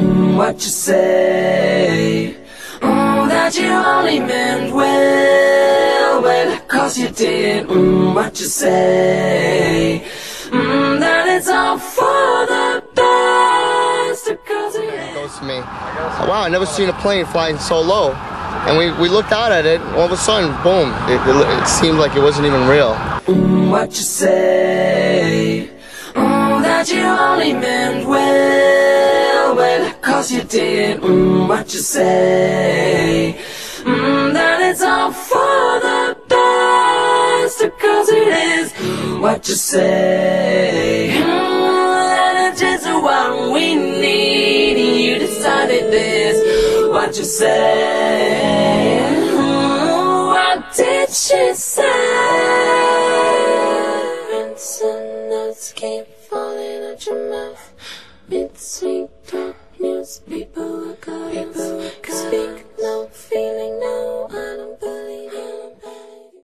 mm, what you say. Mm, that you only meant well, well, cause you did, mm, what you say. Mm, that it's all for the best, cause it goes to me, wow, I never seen a plane flying so low. And we, we looked out at it, all of a sudden, boom, it, it, it seemed like it wasn't even real. Mm, what you say. Mm, that you only meant well, well, cause you did, mm, what you say. Mm, that it's all for the best, cause it is what you say. Mm, that it's just what we need, you decided this, what you say. Mm, what did she say? And notes keep falling out your mouth.